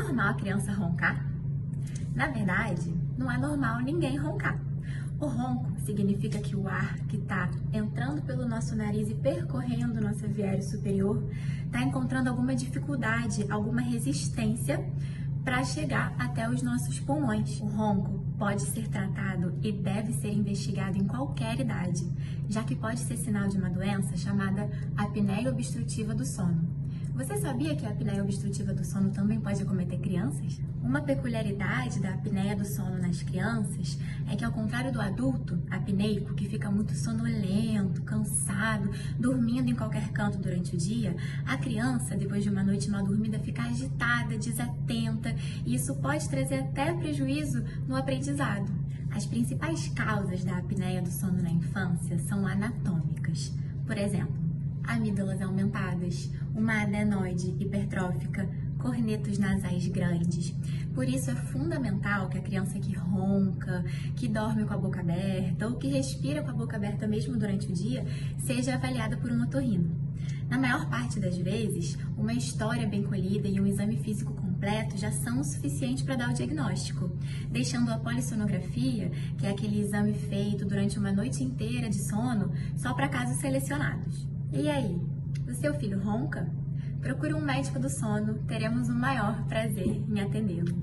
normal a criança roncar? Na verdade, não é normal ninguém roncar. O ronco significa que o ar que está entrando pelo nosso nariz e percorrendo nossa via superior está encontrando alguma dificuldade, alguma resistência para chegar até os nossos pulmões. O ronco pode ser tratado e deve ser investigado em qualquer idade, já que pode ser sinal de uma doença chamada apneia obstrutiva do sono. Você sabia que a apneia obstrutiva do sono também pode acometer crianças? Uma peculiaridade da apneia do sono nas crianças é que, ao contrário do adulto apneico, que fica muito sonolento, cansado, dormindo em qualquer canto durante o dia, a criança, depois de uma noite mal dormida, fica agitada, desatenta, e isso pode trazer até prejuízo no aprendizado. As principais causas da apneia do sono na infância são anatômicas. Por exemplo, amígdalas aumentadas, uma adenoide hipertrófica, cornetos nasais grandes. Por isso é fundamental que a criança que ronca, que dorme com a boca aberta ou que respira com a boca aberta mesmo durante o dia, seja avaliada por um otorrino. Na maior parte das vezes, uma história bem colhida e um exame físico completo já são o suficiente para dar o diagnóstico, deixando a polissonografia, que é aquele exame feito durante uma noite inteira de sono, só para casos selecionados. E aí, o seu filho ronca? Procure um médico do sono, teremos o maior prazer em atendê-lo.